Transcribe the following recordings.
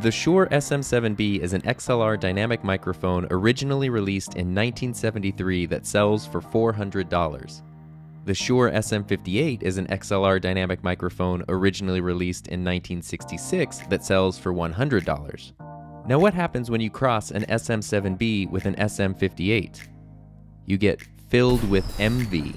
The Shure SM7B is an XLR dynamic microphone originally released in 1973 that sells for $400. The Shure SM58 is an XLR dynamic microphone originally released in 1966 that sells for $100. Now, what happens when you cross an SM7B with an SM58? You get filled with MV,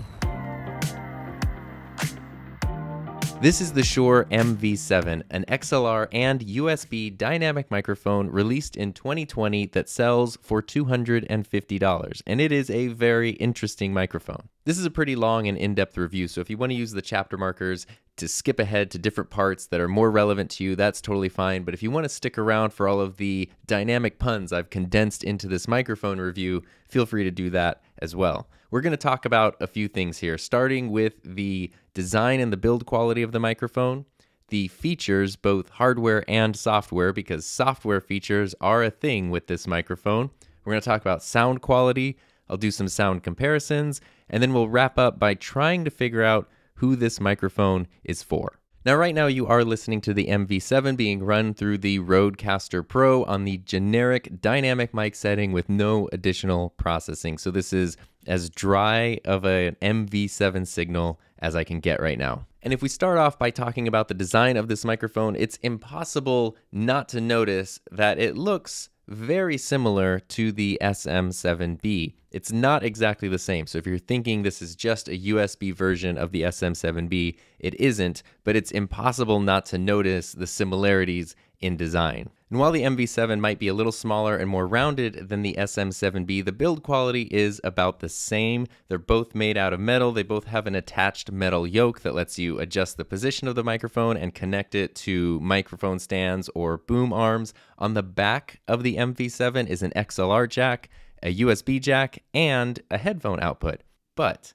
This is the Shure MV7, an XLR and USB dynamic microphone released in 2020 that sells for $250, and it is a very interesting microphone. This is a pretty long and in-depth review, so if you want to use the chapter markers to skip ahead to different parts that are more relevant to you, that's totally fine. But if you want to stick around for all of the dynamic puns I've condensed into this microphone review, feel free to do that as well. We're going to talk about a few things here, starting with the design and the build quality of the microphone, the features, both hardware and software, because software features are a thing with this microphone. We're going to talk about sound quality. I'll do some sound comparisons, and then we'll wrap up by trying to figure out who this microphone is for. Now, right now, you are listening to the MV7 being run through the Rodecaster Pro on the generic dynamic mic setting with no additional processing. So, this is as dry of an MV7 signal as I can get right now. And if we start off by talking about the design of this microphone, it's impossible not to notice that it looks very similar to the SM7B. It's not exactly the same. So if you're thinking this is just a USB version of the SM7B, it isn't, but it's impossible not to notice the similarities in design. And while the MV7 might be a little smaller and more rounded than the SM7B, the build quality is about the same. They're both made out of metal. They both have an attached metal yoke that lets you adjust the position of the microphone and connect it to microphone stands or boom arms. On the back of the MV7 is an XLR jack, a USB jack, and a headphone output. But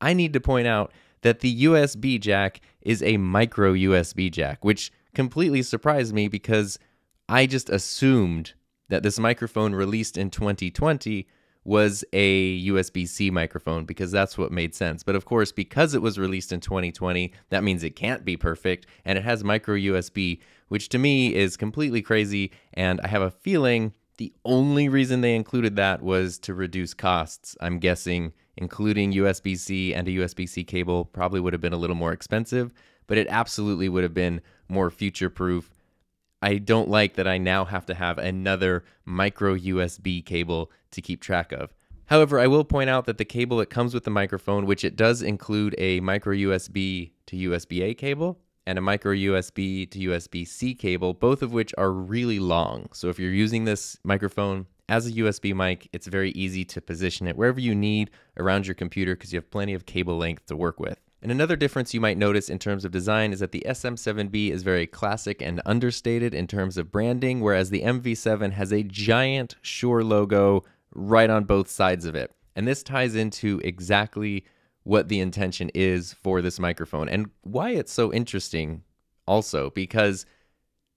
I need to point out that the USB jack is a micro USB jack, which completely surprised me because I just assumed that this microphone released in 2020 was a USB C microphone because that's what made sense. But of course, because it was released in 2020, that means it can't be perfect and it has micro USB, which to me is completely crazy. And I have a feeling the only reason they included that was to reduce costs. I'm guessing including USB C and a USB C cable probably would have been a little more expensive, but it absolutely would have been more future proof I don't like that I now have to have another micro USB cable to keep track of. However, I will point out that the cable that comes with the microphone, which it does include a micro USB to USB A cable and a micro USB to USB C cable, both of which are really long. So if you're using this microphone as a USB mic, it's very easy to position it wherever you need around your computer because you have plenty of cable length to work with. And another difference you might notice in terms of design is that the SM7B is very classic and understated in terms of branding, whereas the MV7 has a giant Shure logo right on both sides of it. And this ties into exactly what the intention is for this microphone and why it's so interesting also because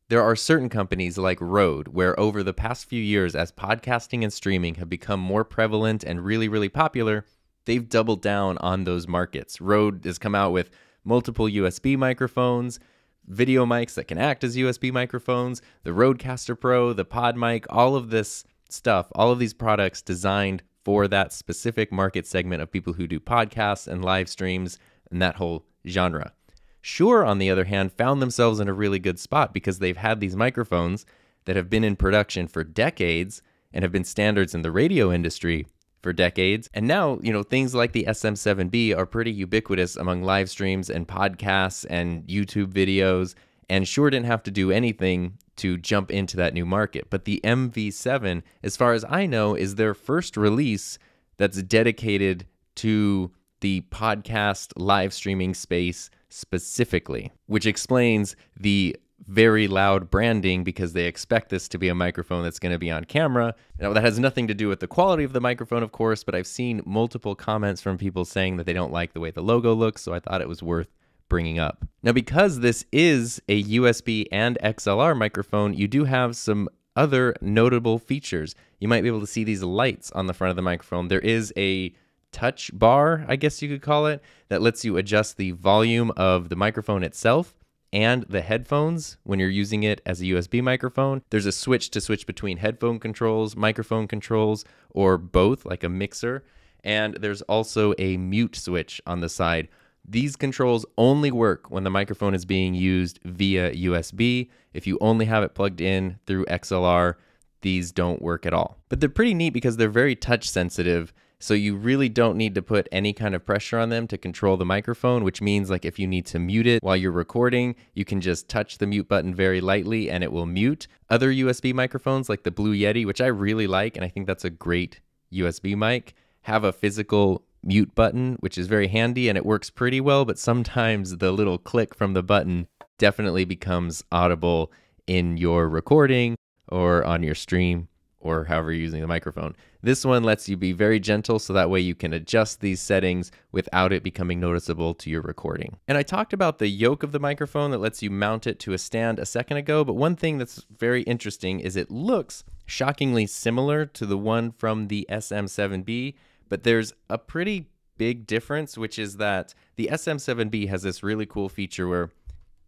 there are certain companies like Rode where over the past few years as podcasting and streaming have become more prevalent and really really popular they've doubled down on those markets. Rode has come out with multiple USB microphones, video mics that can act as USB microphones, the Rodecaster Pro, the Pod mic, all of this stuff, all of these products designed for that specific market segment of people who do podcasts and live streams and that whole genre. Shure, on the other hand, found themselves in a really good spot because they've had these microphones that have been in production for decades and have been standards in the radio industry for decades. And now, you know, things like the SM7B are pretty ubiquitous among live streams and podcasts and YouTube videos. And Shure didn't have to do anything to jump into that new market. But the MV7, as far as I know, is their first release that's dedicated to the podcast live streaming space specifically, which explains the very loud branding because they expect this to be a microphone that's going to be on camera. Now, that has nothing to do with the quality of the microphone, of course, but I've seen multiple comments from people saying that they don't like the way the logo looks, so I thought it was worth bringing up. Now, because this is a USB and XLR microphone, you do have some other notable features. You might be able to see these lights on the front of the microphone. There is a touch bar, I guess you could call it, that lets you adjust the volume of the microphone itself and the headphones when you're using it as a USB microphone. There's a switch to switch between headphone controls, microphone controls, or both, like a mixer. And there's also a mute switch on the side. These controls only work when the microphone is being used via USB. If you only have it plugged in through XLR, these don't work at all. But they're pretty neat because they're very touch sensitive so you really don't need to put any kind of pressure on them to control the microphone, which means like if you need to mute it while you're recording, you can just touch the mute button very lightly and it will mute. Other USB microphones like the Blue Yeti, which I really like and I think that's a great USB mic, have a physical mute button, which is very handy and it works pretty well, but sometimes the little click from the button definitely becomes audible in your recording or on your stream or however you're using the microphone. This one lets you be very gentle so that way you can adjust these settings without it becoming noticeable to your recording. And I talked about the yoke of the microphone that lets you mount it to a stand a second ago, but one thing that's very interesting is it looks shockingly similar to the one from the SM7B, but there's a pretty big difference, which is that the SM7B has this really cool feature where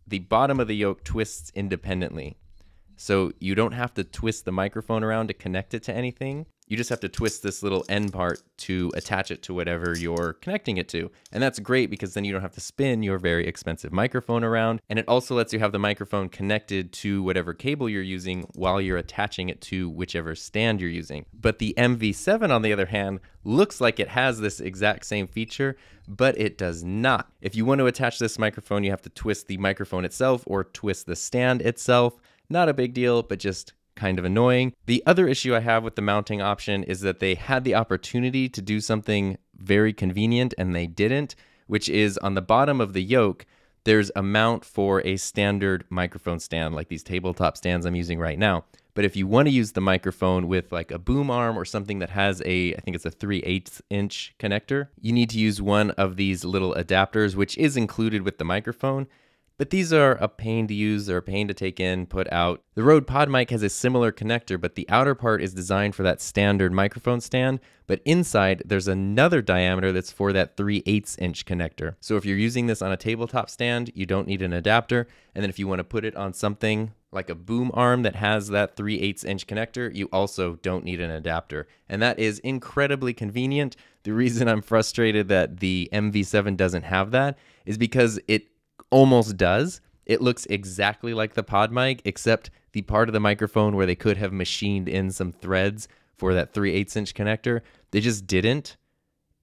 the bottom of the yoke twists independently. So you don't have to twist the microphone around to connect it to anything. You just have to twist this little end part to attach it to whatever you're connecting it to. And that's great because then you don't have to spin your very expensive microphone around. And it also lets you have the microphone connected to whatever cable you're using while you're attaching it to whichever stand you're using. But the MV7, on the other hand, looks like it has this exact same feature, but it does not. If you want to attach this microphone, you have to twist the microphone itself or twist the stand itself. Not a big deal, but just kind of annoying. The other issue I have with the mounting option is that they had the opportunity to do something very convenient and they didn't, which is on the bottom of the yoke, there's a mount for a standard microphone stand, like these tabletop stands I'm using right now. But if you want to use the microphone with like a boom arm or something that has a, I think it's a 3 8 inch connector, you need to use one of these little adapters, which is included with the microphone. But these are a pain to use, they're a pain to take in, put out. The Rode PodMic has a similar connector, but the outer part is designed for that standard microphone stand, but inside there's another diameter that's for that 3 8 inch connector. So if you're using this on a tabletop stand, you don't need an adapter. And then if you want to put it on something like a boom arm that has that 3 8 inch connector, you also don't need an adapter. And that is incredibly convenient. The reason I'm frustrated that the MV7 doesn't have that is because it almost does. It looks exactly like the pod mic, except the part of the microphone where they could have machined in some threads for that 3 8 inch connector, they just didn't.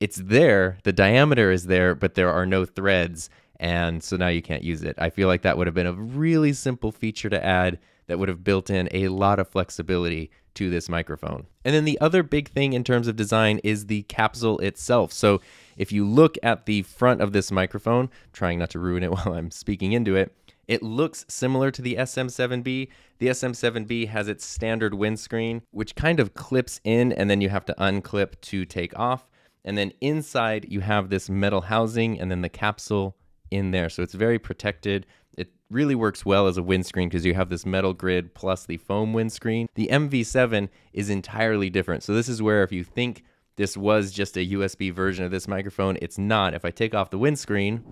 It's there, the diameter is there, but there are no threads. And so now you can't use it. I feel like that would have been a really simple feature to add that would have built in a lot of flexibility to this microphone. And then the other big thing in terms of design is the capsule itself. So if you look at the front of this microphone, trying not to ruin it while I'm speaking into it, it looks similar to the SM7B. The SM7B has its standard windscreen, which kind of clips in and then you have to unclip to take off. And then inside you have this metal housing and then the capsule in there. So it's very protected. It really works well as a windscreen because you have this metal grid plus the foam windscreen. The MV7 is entirely different. So this is where if you think this was just a USB version of this microphone. It's not. If I take off the windscreen,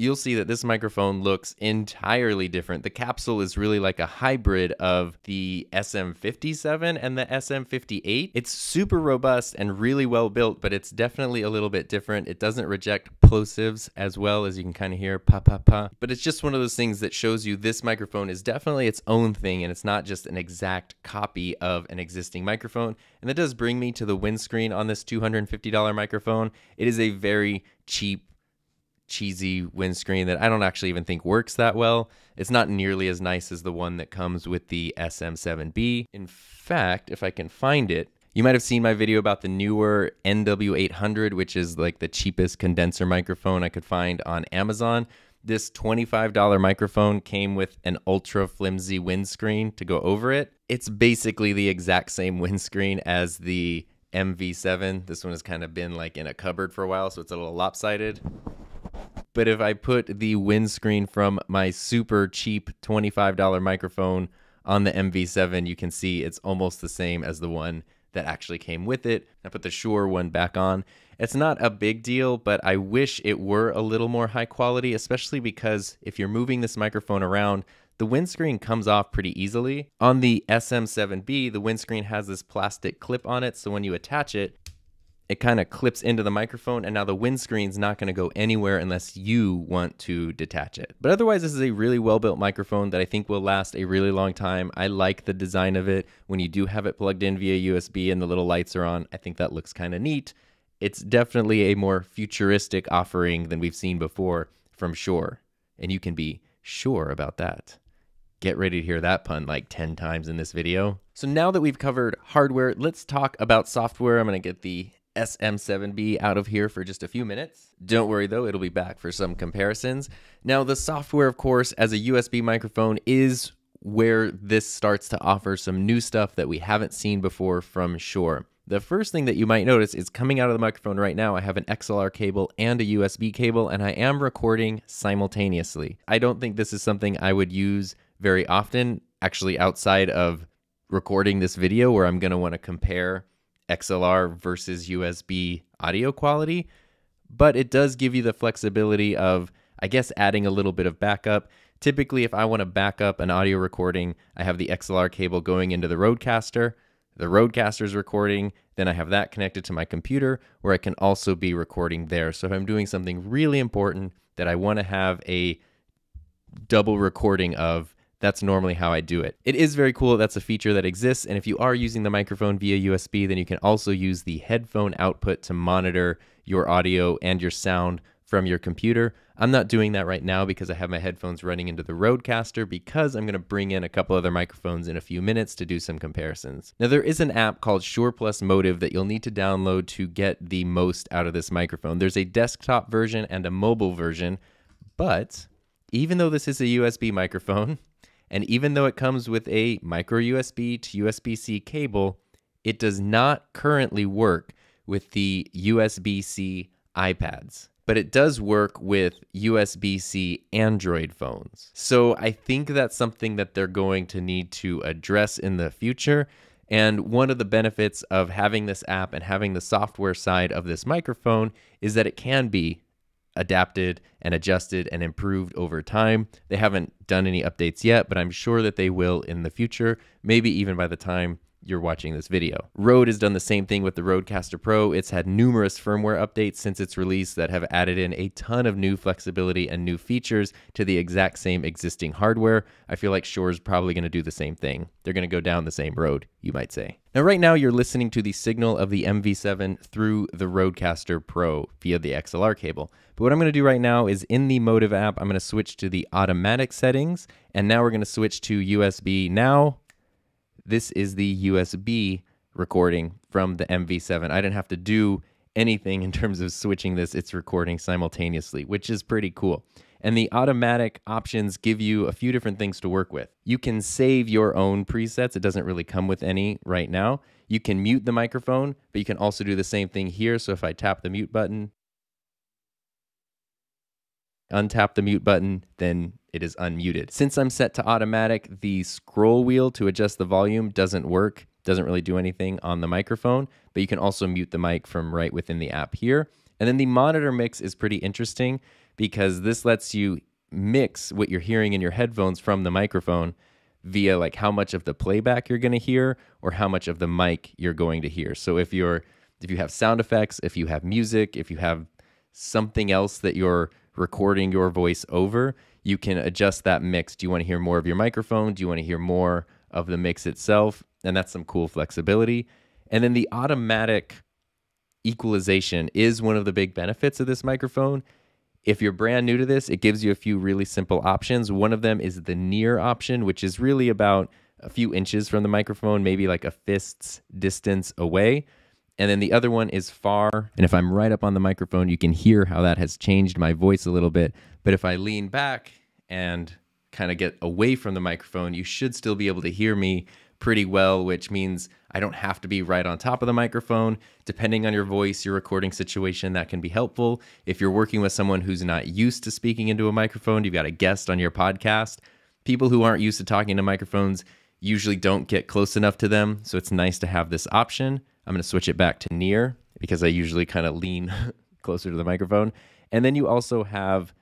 you'll see that this microphone looks entirely different. The capsule is really like a hybrid of the SM57 and the SM58. It's super robust and really well built, but it's definitely a little bit different. It doesn't reject plosives as well as you can kind of hear pa pa pa. But it's just one of those things that shows you this microphone is definitely its own thing and it's not just an exact copy of an existing microphone. And that does bring me to the windscreen on this $250 microphone. It is a very cheap, cheesy windscreen that I don't actually even think works that well. It's not nearly as nice as the one that comes with the SM7B. In fact, if I can find it, you might have seen my video about the Neewer NW800, which is like the cheapest condenser microphone I could find on Amazon. This $25 microphone came with an ultra flimsy windscreen to go over it. It's basically the exact same windscreen as the MV7. This one has kind of been like in a cupboard for a while, so it's a little lopsided. But if I put the windscreen from my super cheap $25 microphone on the MV7, you can see it's almost the same as the one that actually came with it. I put the Shure one back on. It's not a big deal, but I wish it were a little more high quality, especially because if you're moving this microphone around, the windscreen comes off pretty easily. On the SM7B, the windscreen has this plastic clip on it, so when you attach it, it kind of clips into the microphone and now the windscreen's not going to go anywhere unless you want to detach it. But otherwise this is a really well built microphone that I think will last a really long time. I like the design of it. When you do have it plugged in via USB and the little lights are on, I think that looks kind of neat. It's definitely a more futuristic offering than we've seen before from Shure, and you can be sure about that. Get ready to hear that pun like 10 times in this video. So now that we've covered hardware, let's talk about software. I'm going to get the SM7B out of here for just a few minutes. Don't worry though, it'll be back for some comparisons. Now, the software, of course, as a USB microphone is where this starts to offer some new stuff that we haven't seen before from Shure. The first thing that you might notice is coming out of the microphone right now, I have an XLR cable and a USB cable, and I am recording simultaneously. I don't think this is something I would use very often, actually, outside of recording this video where I'm going to want to compare XLR versus USB audio quality, but it does give you the flexibility of, I guess, adding a little bit of backup. Typically, if I want to back up an audio recording, I have the XLR cable going into the Rodecaster. The Rodecaster is recording, then I have that connected to my computer where I can also be recording there. So if I'm doing something really important that I want to have a double recording of, that's normally how I do it. It is very cool. That's a feature that exists. And if you are using the microphone via USB, then you can also use the headphone output to monitor your audio and your sound from your computer. I'm not doing that right now because I have my headphones running into the Rodecaster because I'm going to bring in a couple other microphones in a few minutes to do some comparisons. Now, there is an app called ShurePlus Motiv that you'll need to download to get the most out of this microphone. There's a desktop version and a mobile version, but even though this is a USB microphone, and even though it comes with a micro USB to USB C cable, it does not currently work with the USB C iPads. But it does work with USB C Android phones. So I think that's something that they're going to need to address in the future. And one of the benefits of having this app and having the software side of this microphone is that it can be adapted and adjusted and improved over time. They haven't done any updates yet, but I'm sure that they will in the future, maybe even by the time you're watching this video. Rode has done the same thing with the Rodecaster Pro. It's had numerous firmware updates since its release that have added in a ton of new flexibility and new features to the exact same existing hardware. I feel like Shure's probably going to do the same thing. They're going to go down the same road, you might say. Now, right now, you're listening to the signal of the MV7 through the Rodecaster Pro via the XLR cable. But what I'm going to do right now is in the Motiv app, I'm going to switch to the automatic settings, and now we're going to switch to USB now this is the USB recording from the MV7. I didn't have to do anything in terms of switching this, it's recording simultaneously, which is pretty cool. And the automatic options give you a few different things to work with. You can save your own presets. It doesn't really come with any right now. You can mute the microphone, but you can also do the same thing here. So if I tap the mute button, untap the mute button, then it is unmuted. Since I'm set to automatic, the scroll wheel to adjust the volume doesn't work, doesn't really do anything on the microphone, but you can also mute the mic from right within the app here. And then the monitor mix is pretty interesting because this lets you mix what you're hearing in your headphones from the microphone via like how much of the playback you're going to hear or how much of the mic you're going to hear. So if you're if you have sound effects, if you have music, if you have something else that you're recording your voice over, you can adjust that mix. Do you want to hear more of your microphone? Do you want to hear more of the mix itself? And that's some cool flexibility. And then the automatic equalization is one of the big benefits of this microphone. If you're brand new to this, it gives you a few really simple options. One of them is the near option, which is really about a few inches from the microphone, maybe like a fist's distance away. And then the other one is far. And if I'm right up on the microphone, you can hear how that has changed my voice a little bit. But if I lean back and kind of get away from the microphone, you should still be able to hear me pretty well, which means I don't have to be right on top of the microphone. Depending on your voice, your recording situation, that can be helpful. If you're working with someone who's not used to speaking into a microphone, you've got a guest on your podcast, people who aren't used to talking to microphones, usually don't get close enough to them. So it's nice to have this option. I'm going to switch it back to near because I usually kind of lean closer to the microphone. And then you also have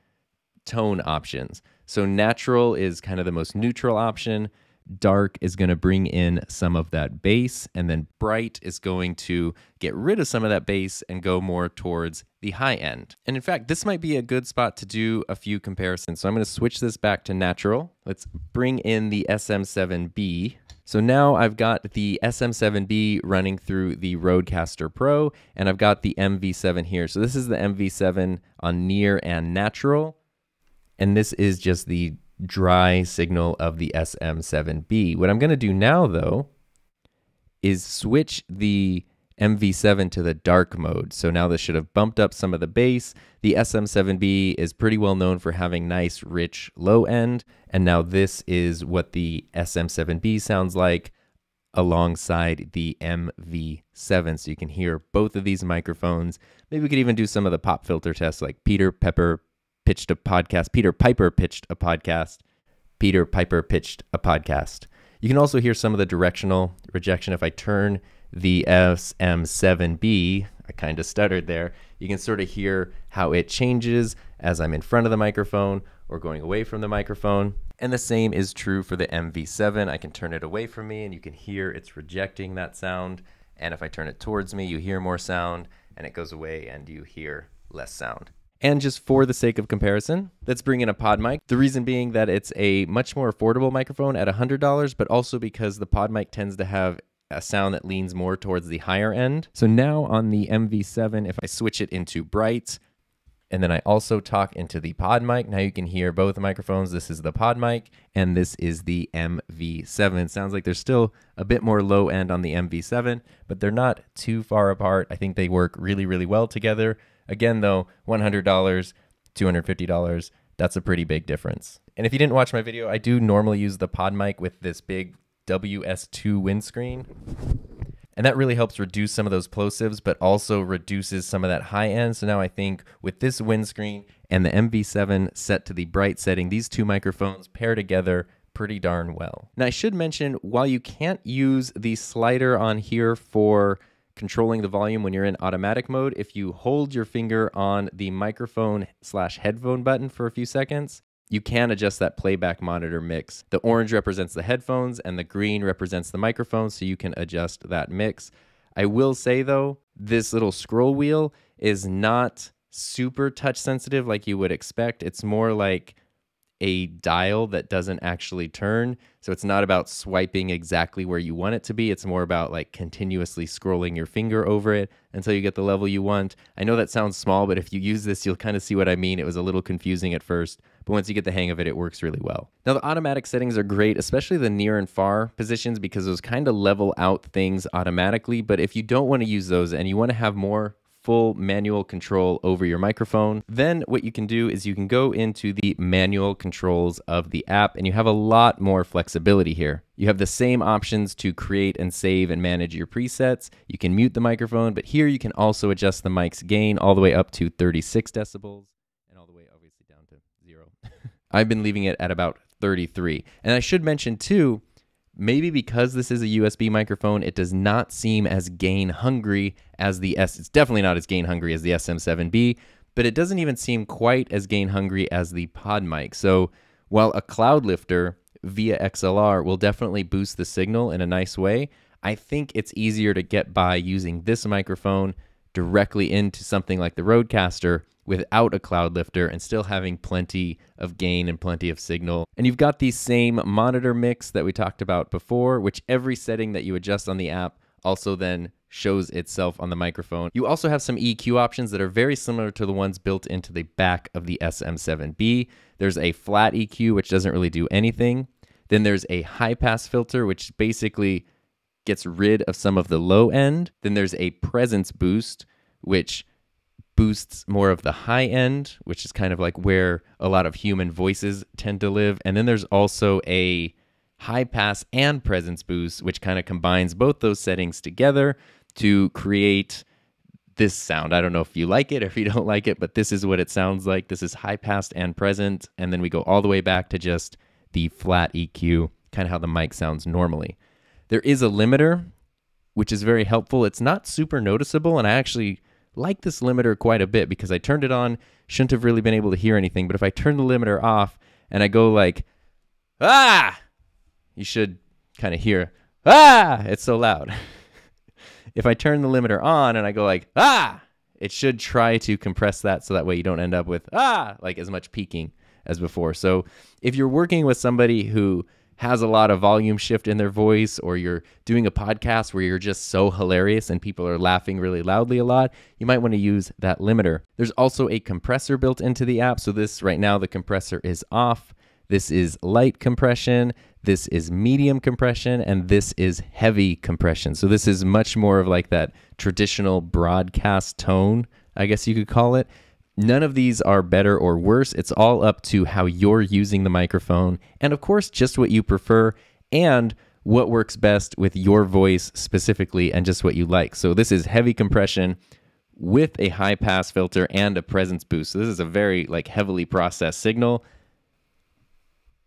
tone options. So natural is kind of the most neutral option. Dark is going to bring in some of that bass, and then bright is going to get rid of some of that bass and go more towards the high end. And in fact, this might be a good spot to do a few comparisons. So I'm going to switch this back to natural. Let's bring in the SM7B. So now I've got the SM7B running through the Rodecaster Pro, and I've got the MV7 here. So this is the MV7 on near and natural, and this is just the dry signal of the SM7B. What I'm going to do now, though, is switch the MV7 to the dark mode. So now this should have bumped up some of the bass. The SM7B is pretty well known for having nice, rich low end. And now this is what the SM7B sounds like alongside the MV7. So you can hear both of these microphones. Maybe we could even do some of the pop filter tests like Peter Pepper pitched a podcast. Peter Piper pitched a podcast. Peter Piper pitched a podcast. You can also hear some of the directional rejection. If I turn the SM7B, I kind of stuttered there, you can sort of hear how it changes as I'm in front of the microphone or going away from the microphone. And the same is true for the MV7. I can turn it away from me and you can hear it's rejecting that sound. And if I turn it towards me, you hear more sound and it goes away and you hear less sound. And just for the sake of comparison, let's bring in a pod mic. The reason being that it's a much more affordable microphone at $100, but also because the pod mic tends to have a sound that leans more towards the higher end. So now on the MV7, if I switch it into bright, and then I also talk into the pod mic. Now you can hear both microphones. This is the pod mic, and this is the MV7. sounds like there's still a bit more low end on the MV7, but they're not too far apart. I think they work really, really well together. Again, though, $100, $250, that's a pretty big difference. And if you didn't watch my video, I do normally use the pod mic with this big WS2 windscreen. And that really helps reduce some of those plosives, but also reduces some of that high end. So now I think with this windscreen and the MV7 set to the bright setting, these two microphones pair together pretty darn well. Now I should mention, while you can't use the slider on here for controlling the volume when you're in automatic mode, if you hold your finger on the microphone slash headphone button for a few seconds, you can adjust that playback monitor mix. The orange represents the headphones and the green represents the microphone, so you can adjust that mix. I will say though, this little scroll wheel is not super touch sensitive like you would expect. It's more like a dial that doesn't actually turn. So it's not about swiping exactly where you want it to be. It's more about like continuously scrolling your finger over it until you get the level you want. I know that sounds small, but if you use this, you'll kind of see what I mean. It was a little confusing at first, but once you get the hang of it, it works really well. Now, the automatic settings are great, especially the near and far positions, because those kind of level out things automatically. But if you don't want to use those and you want to have more full manual control over your microphone. Then what you can do is you can go into the manual controls of the app and you have a lot more flexibility here. You have the same options to create and save and manage your presets. You can mute the microphone, but here you can also adjust the mic's gain all the way up to 36 decibels and all the way obviously down to zero. I've been leaving it at about 33. And I should mention too, Maybe because this is a USB microphone, it does not seem as gain hungry as the S. It's definitely not as gain hungry as the SM7B, but it doesn't even seem quite as gain hungry as the pod mic. So while a cloud lifter via XLR will definitely boost the signal in a nice way, I think it's easier to get by using this microphone directly into something like the Rodecaster without a cloud lifter and still having plenty of gain and plenty of signal. And you've got the same monitor mix that we talked about before, which every setting that you adjust on the app also then shows itself on the microphone. You also have some EQ options that are very similar to the ones built into the back of the SM7B. There's a flat EQ, which doesn't really do anything. Then there's a high pass filter, which basically gets rid of some of the low end. Then there's a presence boost, which boosts more of the high end, which is kind of like where a lot of human voices tend to live. And then there's also a high pass and presence boost, which kind of combines both those settings together to create this sound. I don't know if you like it or if you don't like it, but this is what it sounds like. This is high pass and present. And then we go all the way back to just the flat EQ kind of how the mic sounds normally. There is a limiter, which is very helpful. It's not super noticeable, and I actually like this limiter quite a bit because I turned it on, shouldn't have really been able to hear anything. But if I turn the limiter off and I go like, ah, you should kind of hear, ah, it's so loud. if I turn the limiter on and I go like, ah, it should try to compress that so that way you don't end up with, ah, like as much peaking as before. So if you're working with somebody who has a lot of volume shift in their voice, or you're doing a podcast where you're just so hilarious and people are laughing really loudly a lot, you might want to use that limiter. There's also a compressor built into the app. So, this right now, the compressor is off. This is light compression. This is medium compression. And this is heavy compression. So, this is much more of like that traditional broadcast tone, I guess you could call it. None of these are better or worse. It's all up to how you're using the microphone, and of course, just what you prefer and what works best with your voice specifically and just what you like. So, this is heavy compression with a high pass filter and a presence boost. So, this is a very like heavily processed signal.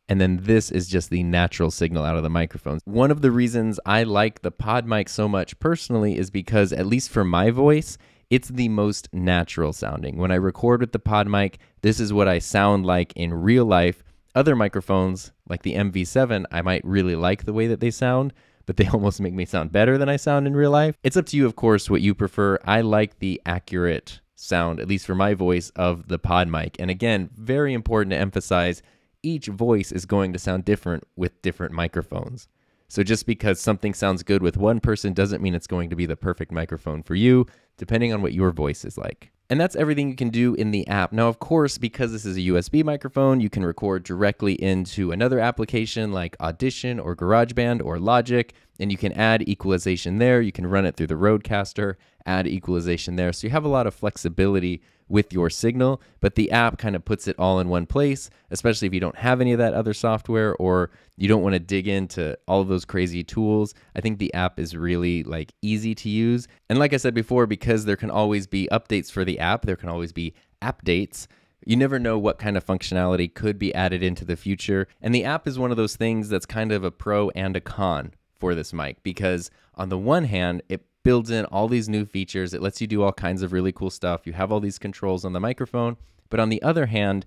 And then this is just the natural signal out of the microphones. One of the reasons I like the pod mic so much personally is because, at least for my voice, it's the most natural sounding. When I record with the pod mic, this is what I sound like in real life. Other microphones, like the MV7, I might really like the way that they sound, but they almost make me sound better than I sound in real life. It's up to you, of course, what you prefer. I like the accurate sound, at least for my voice, of the pod mic. And again, very important to emphasize each voice is going to sound different with different microphones. So just because something sounds good with one person doesn't mean it's going to be the perfect microphone for you, depending on what your voice is like. And that's everything you can do in the app. Now, of course, because this is a USB microphone, you can record directly into another application like Audition or GarageBand or Logic, and you can add equalization there. You can run it through the Rodecaster, add equalization there. So you have a lot of flexibility with your signal, but the app kind of puts it all in one place, especially if you don't have any of that other software or you don't want to dig into all of those crazy tools. I think the app is really like easy to use. And like I said before, because there can always be updates for the app, there can always be app dates. You never know what kind of functionality could be added into the future. And the app is one of those things that's kind of a pro and a con for this mic because on the one hand, it builds in all these new features. It lets you do all kinds of really cool stuff. You have all these controls on the microphone. But on the other hand,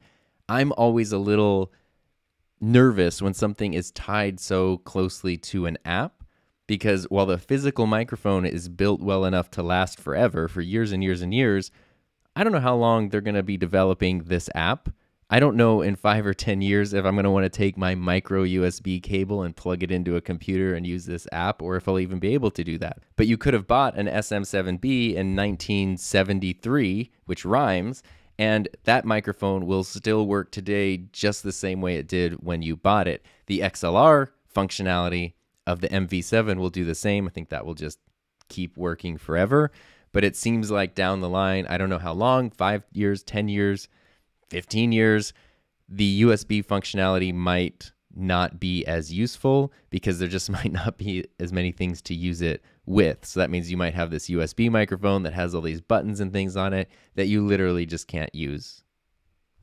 I'm always a little nervous when something is tied so closely to an app because while the physical microphone is built well enough to last forever, for years and years and years, I don't know how long they're going to be developing this app. I don't know in five or 10 years if I'm going to want to take my micro USB cable and plug it into a computer and use this app, or if I'll even be able to do that. But you could have bought an SM7B in 1973, which rhymes, and that microphone will still work today just the same way it did when you bought it. The XLR functionality of the MV7 will do the same. I think that will just keep working forever. But it seems like down the line, I don't know how long, five years, 10 years, 15 years, the USB functionality might not be as useful because there just might not be as many things to use it with. So that means you might have this USB microphone that has all these buttons and things on it that you literally just can't use.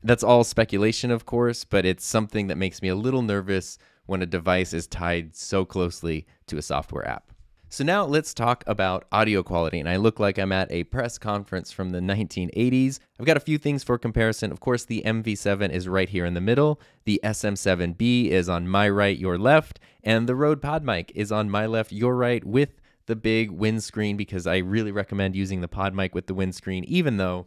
That's all speculation, of course, but it's something that makes me a little nervous when a device is tied so closely to a software app. So now let's talk about audio quality. And I look like I'm at a press conference from the 1980s. I've got a few things for comparison. Of course, the MV7 is right here in the middle. The SM7B is on my right, your left. And the Rode Pod mic is on my left, your right, with the big windscreen because I really recommend using the Pod mic with the windscreen, even though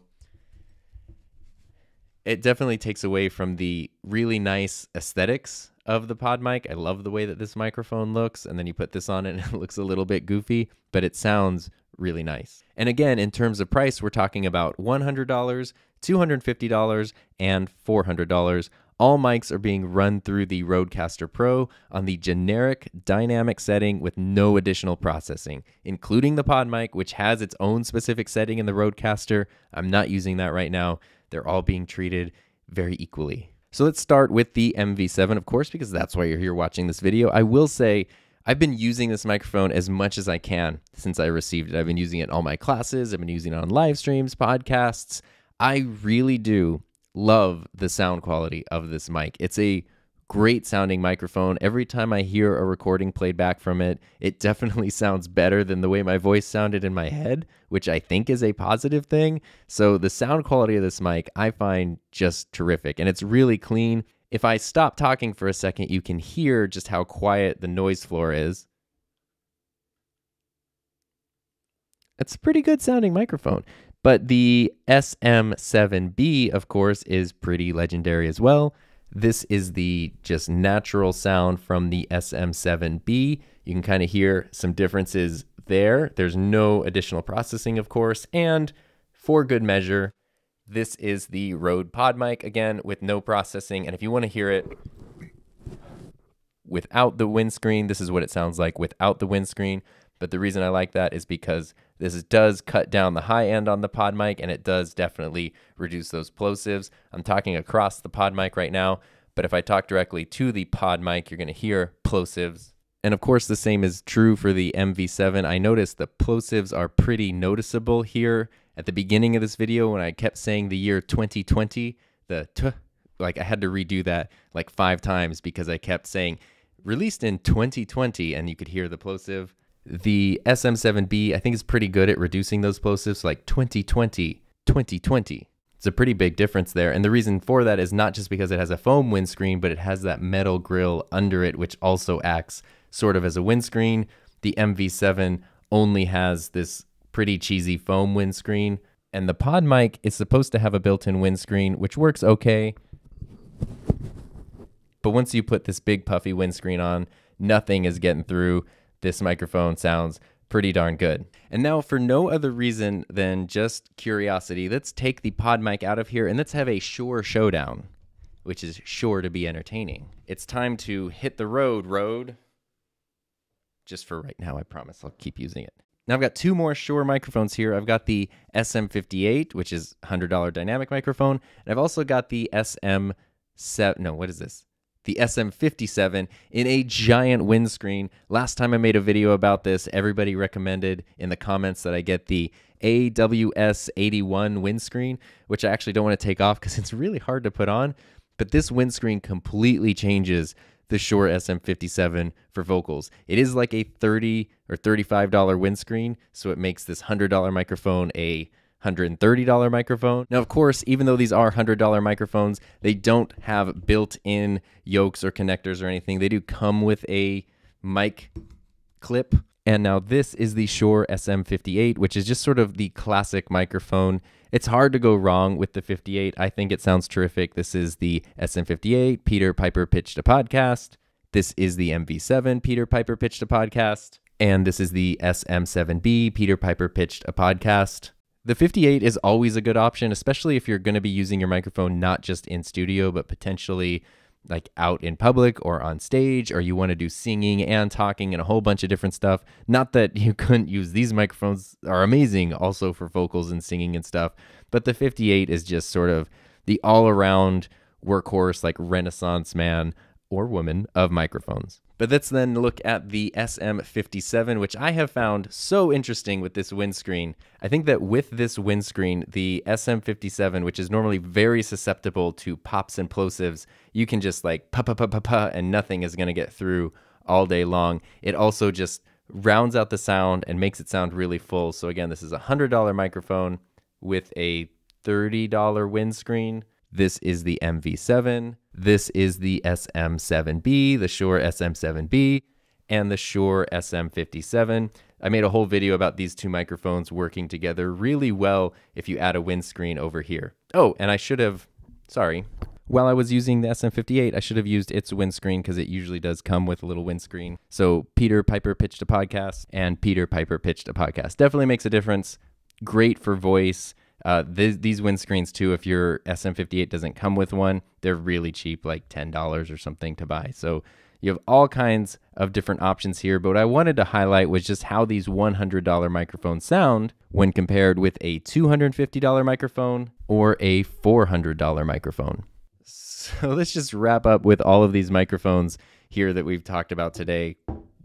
it definitely takes away from the really nice aesthetics of the pod mic. I love the way that this microphone looks. And then you put this on it and it looks a little bit goofy, but it sounds really nice. And again, in terms of price, we're talking about $100, $250, and $400. All mics are being run through the Rodecaster Pro on the generic dynamic setting with no additional processing, including the pod mic, which has its own specific setting in the Rodecaster. I'm not using that right now. They're all being treated very equally. So let's start with the MV7, of course, because that's why you're here watching this video. I will say I've been using this microphone as much as I can since I received it. I've been using it in all my classes, I've been using it on live streams, podcasts. I really do love the sound quality of this mic. It's a great sounding microphone. Every time I hear a recording played back from it, it definitely sounds better than the way my voice sounded in my head, which I think is a positive thing. So the sound quality of this mic I find just terrific and it's really clean. If I stop talking for a second, you can hear just how quiet the noise floor is. It's a pretty good sounding microphone. But the SM7B, of course, is pretty legendary as well. This is the just natural sound from the SM7B. You can kind of hear some differences there. There's no additional processing, of course. And for good measure, this is the Rode Pod mic, again, with no processing. And if you want to hear it without the windscreen, this is what it sounds like without the windscreen. But the reason I like that is because this does cut down the high end on the pod mic and it does definitely reduce those plosives. I'm talking across the pod mic right now, but if I talk directly to the pod mic, you're going to hear plosives. And of course, the same is true for the MV7. I noticed the plosives are pretty noticeable here at the beginning of this video when I kept saying the year 2020. The t, like I had to redo that like five times because I kept saying released in 2020 and you could hear the plosive. The SM7B, I think, is pretty good at reducing those plosives, like 2020, 2020. It's a pretty big difference there. And the reason for that is not just because it has a foam windscreen, but it has that metal grill under it, which also acts sort of as a windscreen. The MV7 only has this pretty cheesy foam windscreen. And the pod mic is supposed to have a built in windscreen, which works okay. But once you put this big puffy windscreen on, nothing is getting through this microphone sounds pretty darn good. And now, for no other reason than just curiosity, let's take the pod mic out of here and let's have a Shure showdown, which is sure to be entertaining. It's time to hit the road, road. Just for right now, I promise I'll keep using it. Now I've got two more Shure microphones here. I've got the SM58, which is $100 dynamic microphone, and I've also got the SM7. No, what is this? The SM57 in a giant windscreen. Last time I made a video about this, everybody recommended in the comments that I get the AWS81 windscreen, which I actually don't want to take off because it's really hard to put on. But this windscreen completely changes the Shure SM57 for vocals. It is like a 30 or $35 windscreen, so it makes this $100 microphone a $130 microphone. Now, of course, even though these are $100 microphones, they don't have built in yokes or connectors or anything. They do come with a mic clip. And now this is the Shure SM58, which is just sort of the classic microphone. It's hard to go wrong with the 58. I think it sounds terrific. This is the SM58. Peter Piper pitched a podcast. This is the MV7. Peter Piper pitched a podcast. And this is the SM7B. Peter Piper pitched a podcast. The 58 is always a good option, especially if you're going to be using your microphone not just in studio, but potentially like out in public or on stage, or you want to do singing and talking and a whole bunch of different stuff. Not that you couldn't use these microphones, are amazing also for vocals and singing and stuff, but the 58 is just sort of the all around workhorse, like renaissance man or woman of microphones. But let's then look at the SM57, which I have found so interesting with this windscreen. I think that with this windscreen, the SM57, which is normally very susceptible to pops and plosives, you can just like pa pa pa pa pa, and nothing is going to get through all day long. It also just rounds out the sound and makes it sound really full. So again, this is a $100 microphone with a $30 windscreen. This is the MV7. This is the SM7B, the Shure SM7B, and the Shure SM57. I made a whole video about these two microphones working together really well if you add a windscreen over here. Oh, and I should have, sorry, while I was using the SM58, I should have used its windscreen because it usually does come with a little windscreen. So Peter Piper pitched a podcast and Peter Piper pitched a podcast. Definitely makes a difference. Great for voice. Uh, th- these windscreens too, if your SM58 doesn't come with one, they're really cheap, like $10 or something to buy. So you have all kinds of different options here. But what I wanted to highlight was just how these $100 microphones sound when compared with a $250 microphone or a $400 microphone. So let's just wrap up with all of these microphones here that we've talked about today,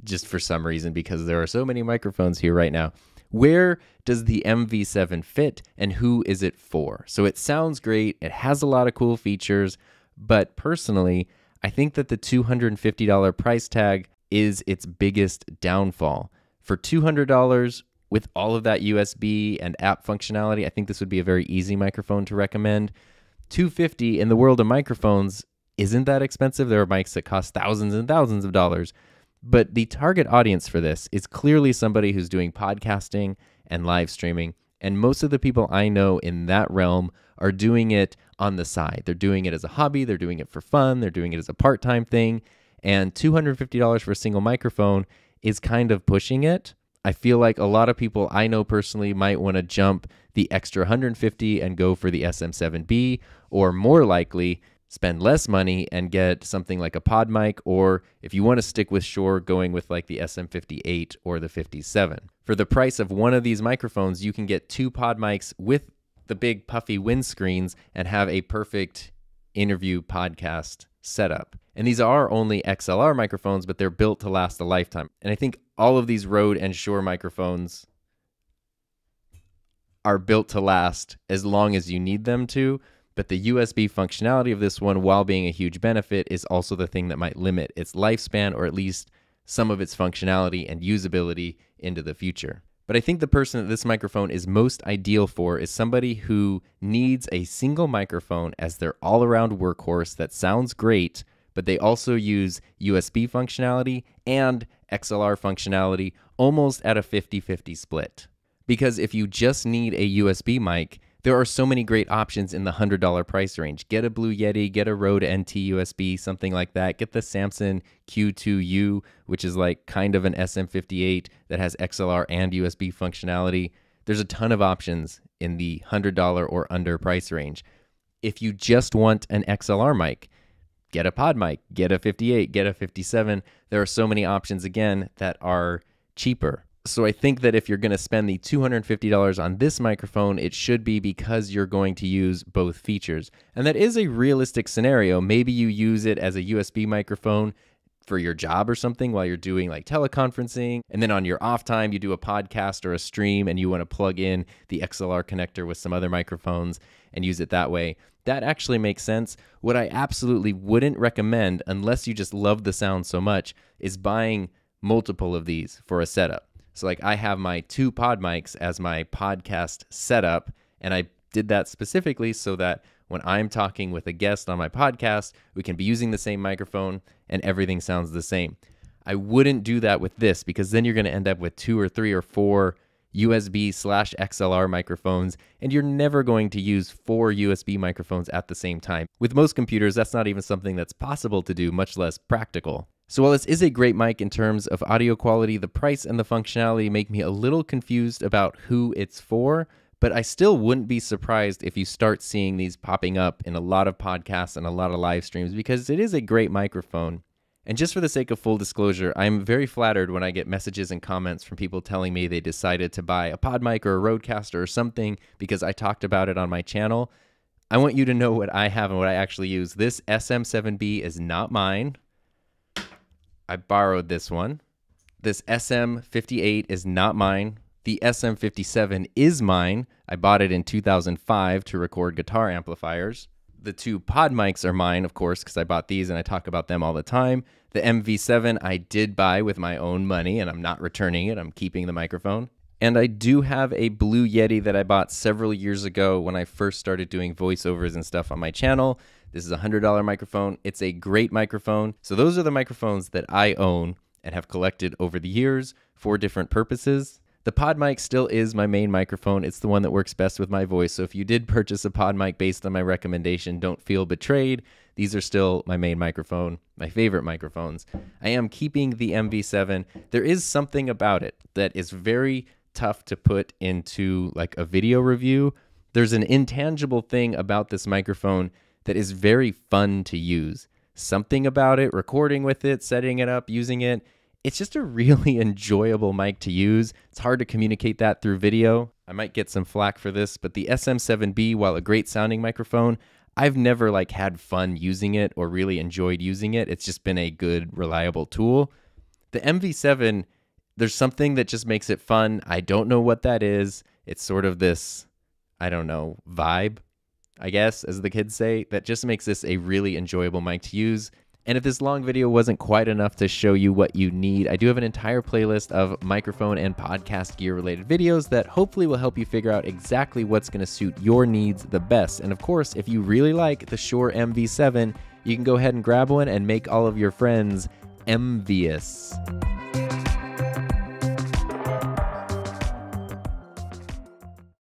just for some reason, because there are so many microphones here right now. Where does the MV7 fit and who is it for? So it sounds great, it has a lot of cool features, but personally, I think that the $250 price tag is its biggest downfall. For $200 with all of that USB and app functionality, I think this would be a very easy microphone to recommend. 250 in the world of microphones isn't that expensive. There are mics that cost thousands and thousands of dollars. But the target audience for this is clearly somebody who's doing podcasting and live streaming. And most of the people I know in that realm are doing it on the side. They're doing it as a hobby, they're doing it for fun, they're doing it as a part time thing. And $250 for a single microphone is kind of pushing it. I feel like a lot of people I know personally might want to jump the extra 150 and go for the SM7B, or more likely, spend less money and get something like a pod mic, or if you want to stick with Shure, going with like the SM58 or the 57. For the price of one of these microphones, you can get two pod mics with the big puffy windscreens and have a perfect interview podcast setup. And these are only XLR microphones, but they're built to last a lifetime. And I think all of these Rode and Shure microphones are built to last as long as you need them to. But the USB functionality of this one, while being a huge benefit, is also the thing that might limit its lifespan or at least some of its functionality and usability into the future. But I think the person that this microphone is most ideal for is somebody who needs a single microphone as their all around workhorse that sounds great, but they also use USB functionality and XLR functionality almost at a 50 50 split. Because if you just need a USB mic, there are so many great options in the $100 price range. Get a Blue Yeti, get a Rode NT USB, something like that. Get the Samson Q2U, which is like kind of an SM58 that has XLR and USB functionality. There's a ton of options in the $100 or under price range. If you just want an XLR mic, get a pod mic, get a 58, get a 57. There are so many options again that are cheaper. So I think that if you're going to spend the $250 on this microphone, it should be because you're going to use both features. And that is a realistic scenario. Maybe you use it as a USB microphone for your job or something while you're doing like teleconferencing. And then on your off time, you do a podcast or a stream and you want to plug in the XLR connector with some other microphones and use it that way. That actually makes sense. What I absolutely wouldn't recommend, unless you just love the sound so much, is buying multiple of these for a setup. So, like, I have my two pod mics as my podcast setup, and I did that specifically so that when I'm talking with a guest on my podcast, we can be using the same microphone and everything sounds the same. I wouldn't do that with this because then you're going to end up with two or three or four USB slash XLR microphones, and you're never going to use four USB microphones at the same time. With most computers, that's not even something that's possible to do, much less practical. So while this is a great mic in terms of audio quality, the price and the functionality make me a little confused about who it's for, but I still wouldn't be surprised if you start seeing these popping up in a lot of podcasts and a lot of live streams because it is a great microphone. And just for the sake of full disclosure, I'm very flattered when I get messages and comments from people telling me they decided to buy a pod mic or a Rodecaster or something because I talked about it on my channel. I want you to know what I have and what I actually use. This SM7B is not mine. I borrowed this one. This SM58 is not mine. The SM57 is mine. I bought it in 2005 to record guitar amplifiers. The two pod mics are mine, of course, because I bought these and I talk about them all the time. The MV7 I did buy with my own money and I'm not returning it. I'm keeping the microphone. And I do have a Blue Yeti that I bought several years ago when I first started doing voiceovers and stuff on my channel. This is a $100 microphone. It's a great microphone. So, those are the microphones that I own and have collected over the years for different purposes. The pod mic still is my main microphone. It's the one that works best with my voice. So if you did purchase a pod mic based on my recommendation, don't feel betrayed. These are still my main microphone, my favorite microphones. I am keeping the MV7. There is something about it that is very tough to put into like a video review. There's an intangible thing about this microphone that is very fun to use. Something about it, recording with it, setting it up, using it. It's just a really enjoyable mic to use. It's hard to communicate that through video. I might get some flack for this, but the SM7B, while a great sounding microphone, I've never like had fun using it or really enjoyed using it. It's just been a good, reliable tool. The MV7, there's something that just makes it fun. I don't know what that is. It's sort of this, I don't know, vibe I guess, as the kids say, that just makes this a really enjoyable mic to use. And if this long video wasn't quite enough to show you what you need, I do have an entire playlist of microphone and podcast gear related videos that hopefully will help you figure out exactly what's going to suit your needs the best. And of course, if you really like the Shure MV7, you can go ahead and grab one and make all of your friends envious.